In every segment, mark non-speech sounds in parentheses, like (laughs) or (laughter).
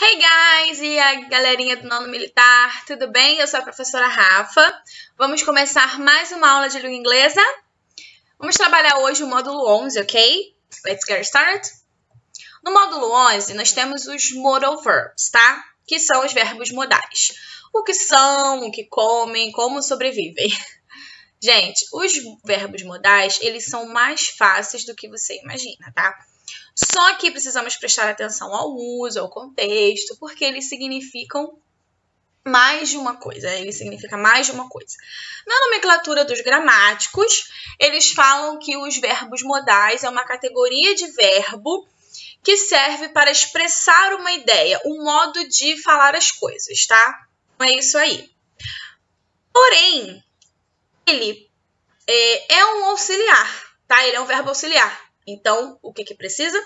Hey guys! E a galerinha do nono militar, tudo bem? Eu sou a professora Rafa. Vamos começar mais uma aula de língua inglesa. Vamos trabalhar hoje o módulo 11, ok? Let's get started. No módulo 11, nós temos os modal verbs, tá? Que são os verbos modais. O que são, o que comem, como sobrevivem. Gente, os verbos modais, eles são mais fáceis do que você imagina, tá? Só que precisamos prestar atenção ao uso, ao contexto, porque eles significam mais de uma coisa, ele significa mais de uma coisa. Na nomenclatura dos gramáticos, eles falam que os verbos modais é uma categoria de verbo que serve para expressar uma ideia, um modo de falar as coisas, tá? É isso aí. Porém, ele é, é um auxiliar, tá? Ele é um verbo auxiliar. Então, o que, que precisa?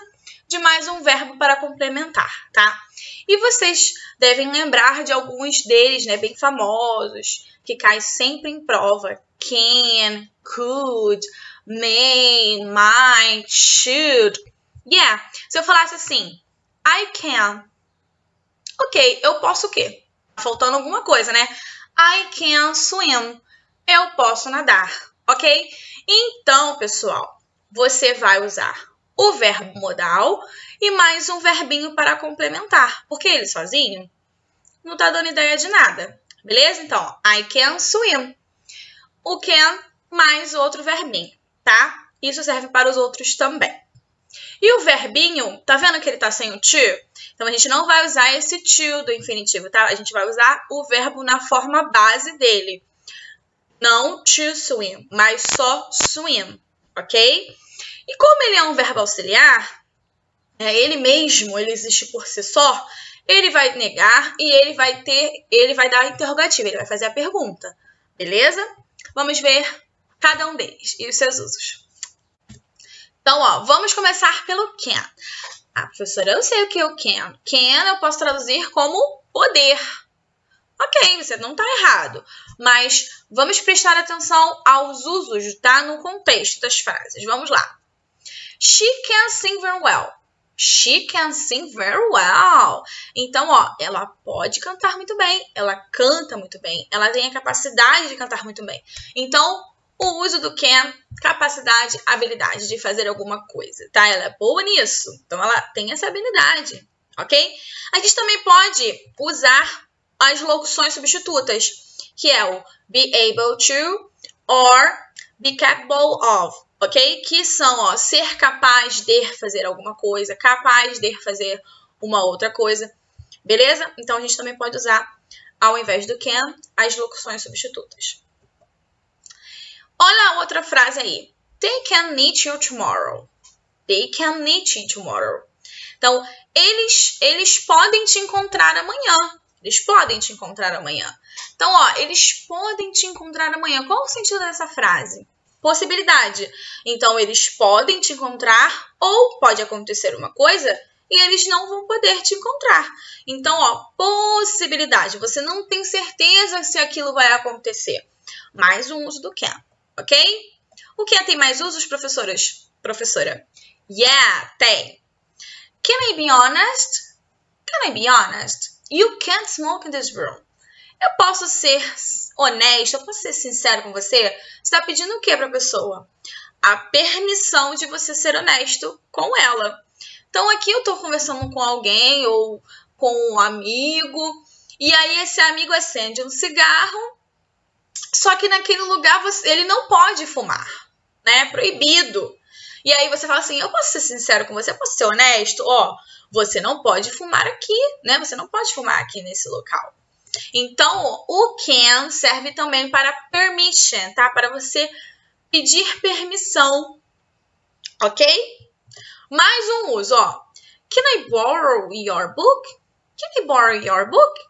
De mais um verbo para complementar, tá? E vocês devem lembrar de alguns deles, né, bem famosos, que caem sempre em prova. Can, could, may, might, should. Yeah. Se eu falasse assim, I can. Ok, eu posso o quê? Faltando alguma coisa, né? I can swim. Eu posso nadar, ok? Então, pessoal, você vai usar o verbo modal e mais um verbinho para complementar, porque ele sozinho não tá dando ideia de nada, beleza? Então, I can swim. O can mais outro verbinho, tá? Isso serve para os outros também. E o verbinho, tá vendo que ele tá sem o to? Então, a gente não vai usar esse to do infinitivo, tá? A gente vai usar o verbo na forma base dele. Não to swim, mas só swim, ok? E como ele é um verbo auxiliar, é, ele mesmo, ele existe por si só, ele vai negar e ele vai ter, ele vai dar a interrogativa, ele vai fazer a pergunta, beleza? Vamos ver cada um deles e os seus usos. Então, ó, vamos começar pelo can. Ah, professora, eu sei o que é o can. Can eu posso traduzir como poder. Ok, você não está errado. Mas vamos prestar atenção aos usos, tá? No contexto das frases. Vamos lá. She can sing very well. She can sing very well. Então, ó, ela pode cantar muito bem, ela canta muito bem, ela tem a capacidade de cantar muito bem. Então, o uso do can, capacidade, habilidade de fazer alguma coisa, tá? Ela é boa nisso, então ela tem essa habilidade, ok? A gente também pode usar as locuções substitutas, que é o be able to or be capable of ok? Que são, ó, ser capaz de fazer alguma coisa, capaz de fazer uma outra coisa, beleza? Então, a gente também pode usar, ao invés do can, as locuções substitutas. Olha a outra frase aí. They can meet you tomorrow. They can meet you tomorrow. Então, eles, eles podem te encontrar amanhã. Eles podem te encontrar amanhã. Então, ó, eles podem te encontrar amanhã. Qual o sentido dessa frase? Possibilidade. Então, eles podem te encontrar ou pode acontecer uma coisa e eles não vão poder te encontrar. Então, ó, possibilidade. Você não tem certeza se aquilo vai acontecer. Mais um uso do can, ok? O can tem mais usos, professoras? Professora. Yeah, tem. Can I be honest? Can I be honest? You can't smoke in this room. Eu posso ser honesta, eu posso ser sincero com você? Você está pedindo o que para a pessoa? A permissão de você ser honesto com ela. Então aqui eu estou conversando com alguém ou com um amigo, e aí esse amigo acende um cigarro, só que naquele lugar você, ele não pode fumar, né? É proibido. E aí você fala assim: eu posso ser sincero com você, eu posso ser honesto? Ó, você não pode fumar aqui, né? Você não pode fumar aqui nesse local. Então, o can serve também para permission, tá? Para você pedir permissão, ok? Mais um uso, ó. Can I borrow your book? Can I borrow your book?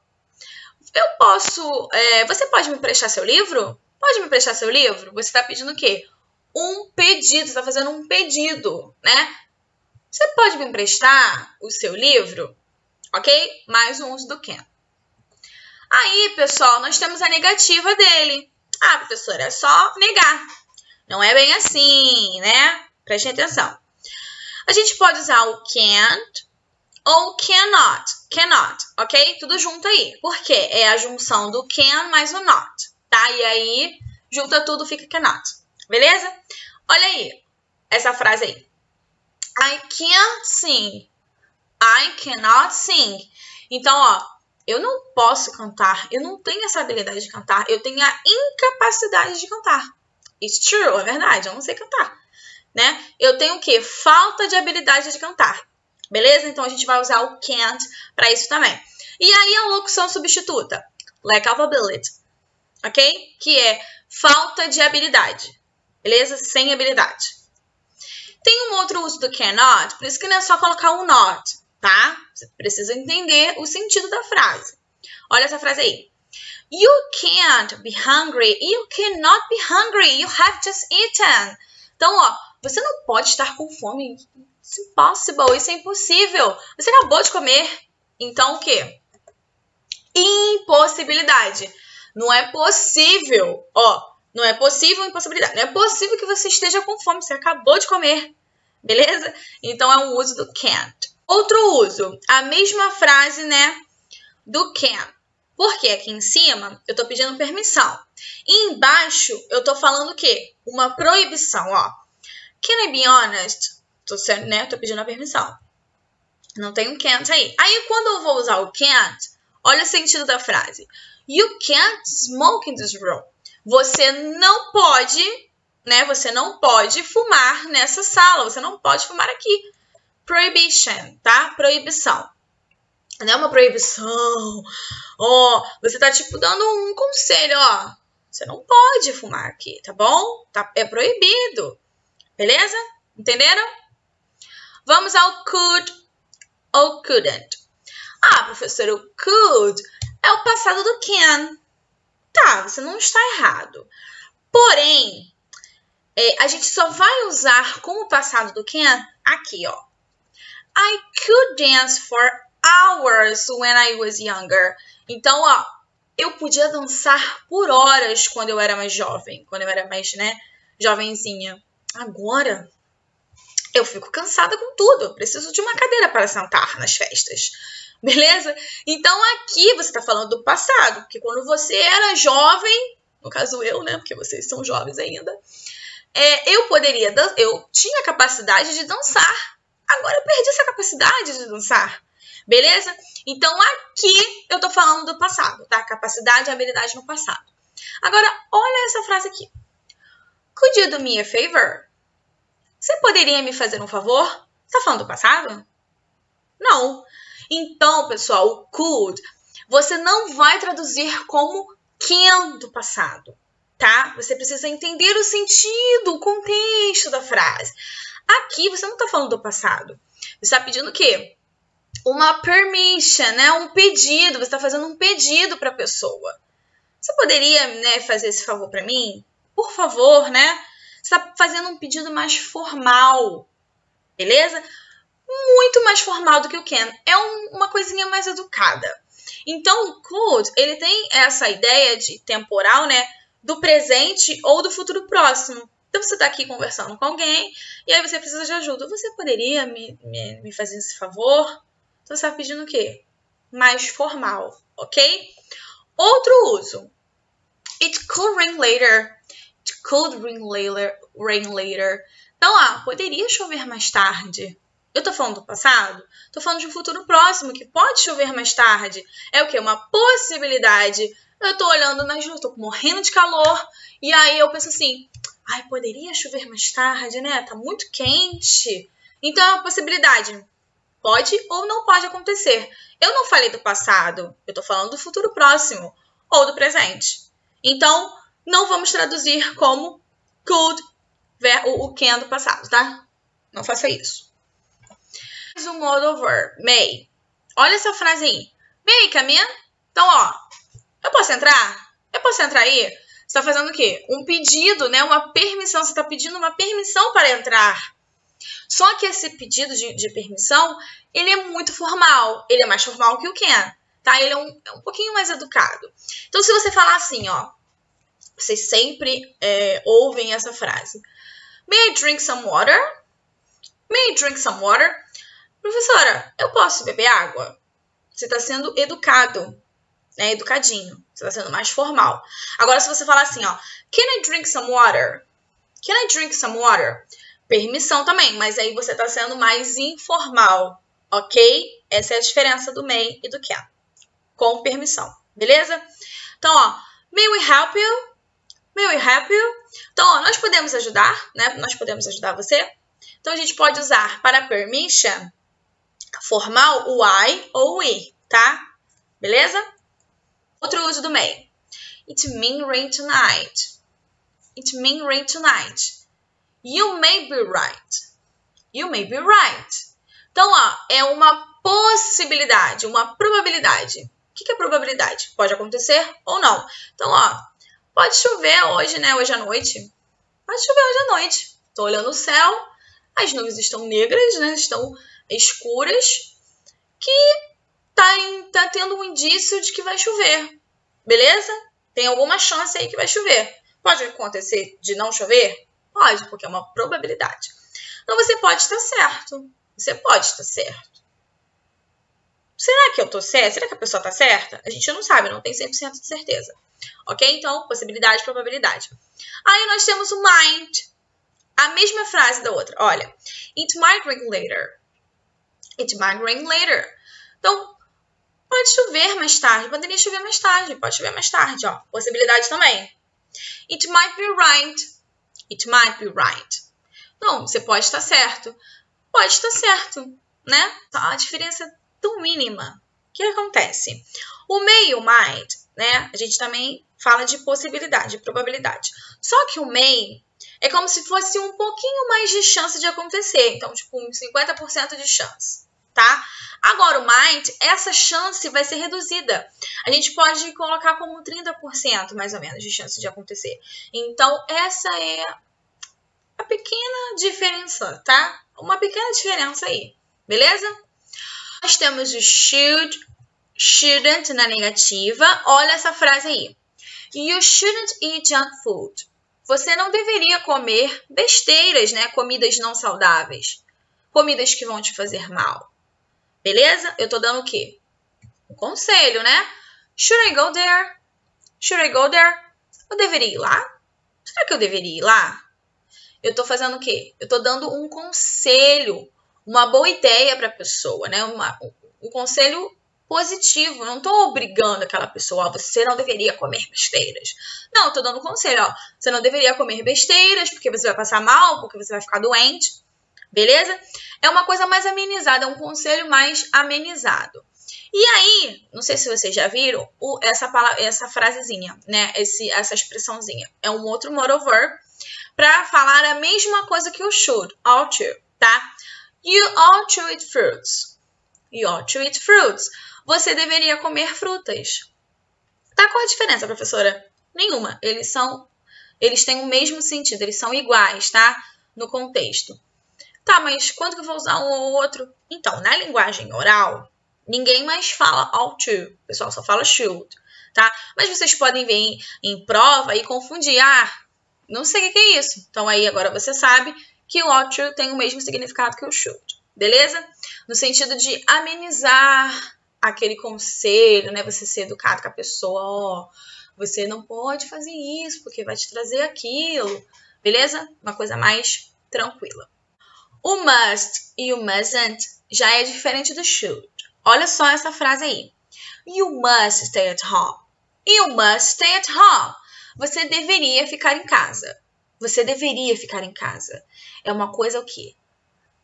Eu posso. É, você pode me prestar seu livro? Pode me prestar seu livro? Você está pedindo o quê? Um pedido, está fazendo um pedido, né? Você pode me emprestar o seu livro? Ok? Mais um uso do can. Aí, pessoal, nós temos a negativa dele. Ah, professora, é só negar. Não é bem assim, né? Prestem atenção. A gente pode usar o can't ou cannot. cannot, ok? Tudo junto aí. Por quê? É a junção do can mais o not, tá? E aí, junta tudo, fica cannot. Beleza? Olha aí, essa frase aí. I can't sing. I cannot sing. Então, ó, eu não posso cantar. Eu não tenho essa habilidade de cantar. Eu tenho a incapacidade de cantar. It's true, é verdade. Eu não sei cantar. Né? Eu tenho o quê? Falta de habilidade de cantar. Beleza? Então a gente vai usar o can't para isso também. E aí a locução substituta. Lack of ability. Ok? Que é falta de habilidade. Beleza? Sem habilidade. Tem um outro uso do cannot, por isso que não é só colocar o not, tá? Você precisa entender o sentido da frase. Olha essa frase aí. You can't be hungry. You cannot be hungry. You have just eaten. Então, ó, você não pode estar com fome. It's impossible. Isso é impossível. Você acabou de comer. Então, o quê? Impossibilidade. Não é possível. Ó, não é possível impossibilidade. Não é possível que você esteja com fome. Você acabou de comer. Beleza? Então é um uso do can't. Outro uso, a mesma frase, né? Do can. Porque aqui em cima eu tô pedindo permissão. E embaixo eu tô falando o quê? Uma proibição, ó. Can I be honest? Tô, sendo, né? tô pedindo a permissão. Não tem um can't aí. Aí quando eu vou usar o can't, olha o sentido da frase. You can't smoke in this room. Você não pode, né? Você não pode fumar nessa sala. Você não pode fumar aqui. Prohibition, tá? Proibição. Não é uma proibição. Ó, oh, você tá tipo dando um conselho, ó. Você não pode fumar aqui, tá bom? Tá, é proibido. Beleza? Entenderam? Vamos ao could ou couldn't. Ah, professor, o could é o passado do can. Tá, você não está errado. Porém, é, a gente só vai usar como passado do can aqui, ó. I could dance for hours when I was younger. Então, ó, eu podia dançar por horas quando eu era mais jovem, quando eu era mais, né, jovenzinha. Agora, eu fico cansada com tudo. Preciso de uma cadeira para sentar nas festas. (laughs) Beleza? Então aqui você está falando do passado, porque quando você era jovem, no caso eu, né? Porque vocês são jovens ainda, é, eu poderia, eu tinha capacidade de dançar. Agora eu perdi essa capacidade de dançar. Beleza? Então aqui eu tô falando do passado, tá? Capacidade e habilidade no passado. Agora, olha essa frase aqui. Could you do me a favor? Você poderia me fazer um favor? Tá falando do passado? Não. Então, pessoal, o could você não vai traduzir como can do passado, tá? Você precisa entender o sentido, o contexto da frase. Aqui você não está falando do passado. Você está pedindo o quê? Uma permission, né? Um pedido. Você está fazendo um pedido para a pessoa. Você poderia, né, fazer esse favor para mim? Por favor, né? Você está fazendo um pedido mais formal, beleza? Muito mais formal do que o can. É um, uma coisinha mais educada. Então, o could, ele tem essa ideia de temporal, né? Do presente ou do futuro próximo. Então você está aqui conversando com alguém e aí você precisa de ajuda. Você poderia me, me, me fazer esse favor? Então você está pedindo o quê? Mais formal, ok? Outro uso. It could rain later. It could rain later. Rain later. Então, ah, poderia chover mais tarde. Eu tô falando do passado? Tô falando de um futuro próximo que pode chover mais tarde. É o que? Uma possibilidade. Eu tô olhando nas nuvens, tô morrendo de calor. E aí eu penso assim: Ai, poderia chover mais tarde, né? Tá muito quente. Então é uma possibilidade. Pode ou não pode acontecer. Eu não falei do passado, eu tô falando do futuro próximo ou do presente. Então, não vamos traduzir como could o, can do passado, tá? Não faça isso. Mais um modal verb, may. Olha essa frase aí. May come in? Então, ó, eu posso entrar? Eu posso entrar aí? Está fazendo o quê? Um pedido, né? Uma permissão. Você está pedindo uma permissão para entrar. Só que esse pedido de, de, permissão, ele é muito formal. Ele é mais formal que o can, tá? Ele é um, é um pouquinho mais educado. Então, se você falar assim, ó, vocês sempre é, ouvem essa frase. May I drink some water? May I drink some water? Professora, eu posso beber água? você está sendo educado, né? Educadinho. Você está sendo mais formal. Agora, se você falar assim, ó, Can I drink some water? Can I drink some water? Permissão também, mas aí você está sendo mais informal, ok? Essa é a diferença do may e do can. Com permissão, beleza? Então, ó, may we help you? May we help you? Então, ó, nós podemos ajudar, né? Nós podemos ajudar você. Então, a gente pode usar para permission formal o I ou o we, tá? Beleza? Outro uso do may. It may rain tonight. It may rain tonight. You may be right. You may be right. Então, ó, é uma possibilidade, uma probabilidade. O que é probabilidade? Pode acontecer ou não. Então, ó, pode chover hoje, né? Hoje à noite. Pode chover hoje à noite. Tô olhando o céu, as nuvens estão negras, né? Estão escuras, que tendo um indício de que vai chover. Beleza? Tem alguma chance aí que vai chover. Pode acontecer de não chover? Pode, porque é uma probabilidade. Então você pode estar certo. Você pode estar certo. Será que eu tô certo? Será que a pessoa tá certa? A gente não sabe, não tem 100% de certeza. Ok? Então, possibilidade, probabilidade. Aí nós temos o mind. A mesma frase da outra. Olha, it might rain later. It might rain later. Então, pode chover mais tarde. Poderia chover mais tarde. Pode chover mais tarde, ó. Possibilidade também. It might be right. It might be right. Então, você pode estar certo. Pode estar certo, né? Tá a diferença é tão mínima. O que acontece? O may e o might, né? A gente também fala de possibilidade, de probabilidade. Só que o may é como se fosse um pouquinho mais de chance de acontecer. Então, tipo, um 50% de chance, tá? Agora, o might, essa chance vai ser reduzida. A gente pode colocar como 30% mais ou menos de chance de acontecer. Então, essa é a pequena diferença, tá? Uma pequena diferença aí, beleza? Nós temos o should, shouldn't na negativa. Olha essa frase aí. You shouldn't eat junk food. Você não deveria comer besteiras, né? Comidas não saudáveis. Comidas que vão te fazer mal. Beleza? Eu tô dando o quê? Um conselho, né? Should I go there? Should I go there? Eu deveria ir lá? Será que eu deveria ir lá? Eu tô fazendo o quê? Eu tô dando um conselho, uma boa ideia para a pessoa, né? Uma, um conselho positivo. Não tô obrigando aquela pessoa, ó, você não deveria comer besteiras. Não, tô dando conselho, ó. Você não deveria comer besteiras porque você vai passar mal, porque você vai ficar doente. Beleza? É uma coisa mais amenizada, é um conselho mais amenizado. E aí, não sei se vocês já viram o, essa, palavra, essa frasezinha, né? Esse, essa expressãozinha. É um outro moral verb para falar a mesma coisa que o should, ought to, tá? You ought to eat fruits. You ought to eat fruits você deveria comer frutas. Tá qual a diferença, professora? Nenhuma. Eles são eles têm o mesmo sentido, eles são iguais, tá? No contexto. Tá, mas quando que eu vou usar um ou outro? Então, na linguagem oral, ninguém mais fala ought to. O pessoal só fala should, tá? Mas vocês podem ver em, em prova e confundir. Ah, não sei o que é isso. Então, aí agora você sabe que o ought to tem o mesmo significado que o should. Beleza? No sentido de amenizar aquele conselho, né? Você ser educado com a pessoa, ó, você não pode fazer isso porque vai te trazer aquilo, beleza? Uma coisa mais tranquila. O must e o mustn't já é diferente do should. Olha só essa frase aí. You must stay at home. You must stay at home. Você deveria ficar em casa. Você deveria ficar em casa. É uma coisa o quê?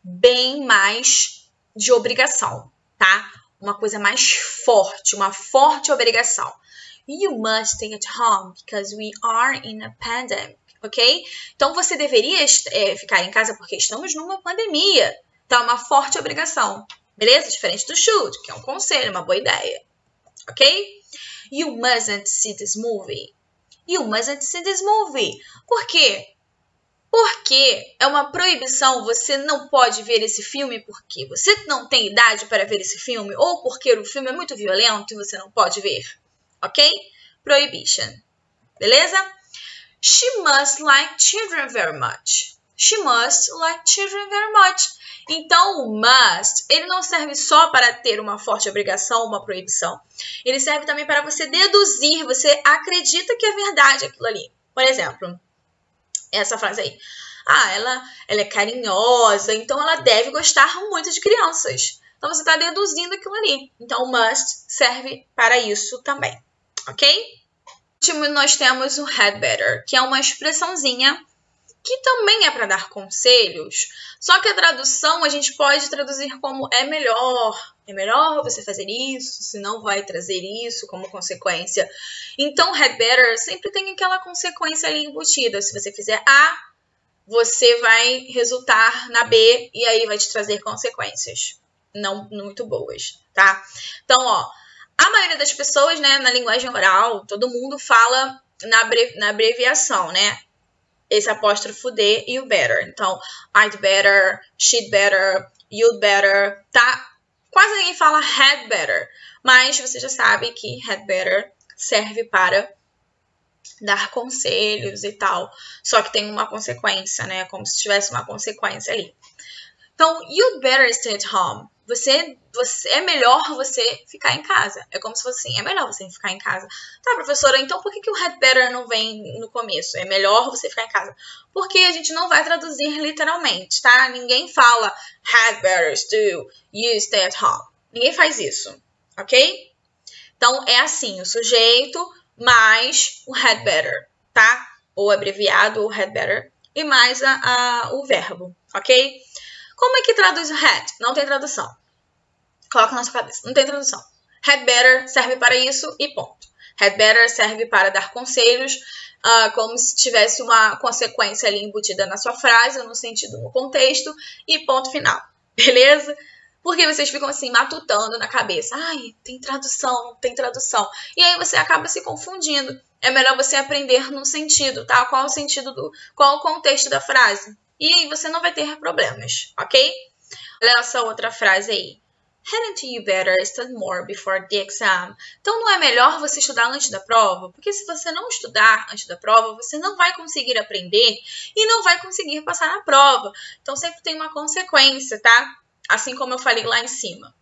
Bem mais de obrigação, tá? uma coisa mais forte, uma forte obrigação. You must stay at home because we are in a pandemic, ok? Então você deveria é, ficar em casa porque estamos numa pandemia. Então é uma forte obrigação, beleza? Diferente do should, que é um conselho, uma boa ideia, ok? You mustn't see this movie. You mustn't see this movie. Por quê? Porque é uma proibição, você não pode ver esse filme porque você não tem idade para ver esse filme ou porque o filme é muito violento e você não pode ver. Ok? Prohibition. Beleza? She must like children very much. She must like children very much. Então, o must, ele não serve só para ter uma forte obrigação, uma proibição. Ele serve também para você deduzir, você acredita que é verdade aquilo ali. Por exemplo, essa frase aí. Ah, ela, ela é carinhosa, então ela deve gostar muito de crianças. Então você está deduzindo aquilo ali. Então, must serve para isso também, ok? Último, nós temos o had better, que é uma expressãozinha que também é para dar conselhos. Só que a tradução a gente pode traduzir como é melhor, é melhor você fazer isso, senão vai trazer isso como consequência. Então, had better sempre tem aquela consequência ali embutida. Se você fizer A, você vai resultar na B e aí vai te trazer consequências não muito boas, tá? Então, ó, a maioria das pessoas, né, na linguagem oral, todo mundo fala na, na abreviação, né? Esse apóstrofo D e o better. Então, I'd better, she'd better, you'd better, tá? Quase ninguém fala had better, mas você já sabe que had better serve para dar conselhos e tal. Só que tem uma consequência, né? Como se tivesse uma consequência ali. Então, you'd better stay at home. Você, você é melhor você ficar em casa. É como se fosse assim, é melhor você ficar em casa. Tá, professora, então por que, que o had better não vem no começo? É melhor você ficar em casa. Porque a gente não vai traduzir literalmente, tá? Ninguém fala had better still, you stay at home. Ninguém faz isso, ok? Então é assim, o sujeito mais o had better, tá? Ou abreviado, o had better, e mais a, a, o verbo, ok? Como é que traduz o had? Não tem tradução. Coloca na sua cabeça. Não tem tradução. Had better serve para isso e ponto. Had better serve para dar conselhos, uh, como se tivesse uma consequência ali embutida na sua frase, no sentido, no contexto, e ponto final. (laughs) Beleza? Porque vocês ficam assim, matutando na cabeça. Ai, tem tradução, tem tradução. E aí você acaba se confundindo. É melhor você aprender no sentido, tá? Qual o sentido do. Qual o contexto da frase. E aí você não vai ter problemas, ok? Olha essa outra frase aí. Hadn't you better study more before the exam? Então não é melhor você estudar antes da prova? Porque se você não estudar antes da prova, você não vai conseguir aprender e não vai conseguir passar na prova. Então sempre tem uma consequência, tá? Assim como eu falei lá em cima.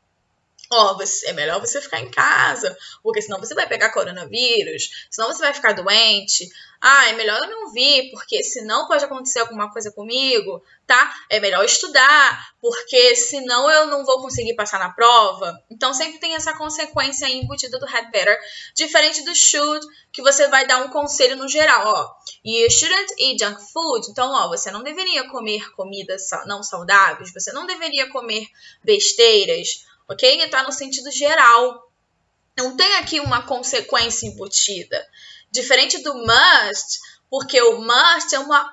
Ó, oh, é melhor você ficar em casa, porque senão você vai pegar coronavírus, senão você vai ficar doente. Ah, é melhor eu não vir, porque senão pode acontecer alguma coisa comigo, tá? É melhor estudar, porque senão eu não vou conseguir passar na prova. Então sempre tem essa consequência embutida do had better, diferente do should, que você vai dar um conselho no geral, ó. You shouldn't eat junk food. Então, ó, você não deveria comer comidas não saudáveis, você não deveria comer besteiras ok? Está no sentido geral. Não tem aqui uma consequência embutida. Diferente do must, porque o must é uma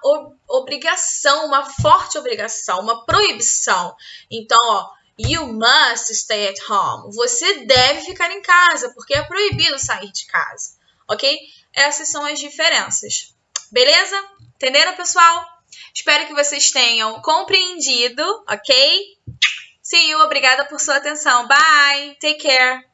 obrigação, uma forte obrigação, uma proibição. Então, ó, you must stay at home. Você deve ficar em casa, porque é proibido sair de casa, ok? Essas são as diferenças. Beleza? Entenderam, pessoal? Espero que vocês tenham compreendido, ok? See you. Obrigada por sua atenção. Bye. Take care.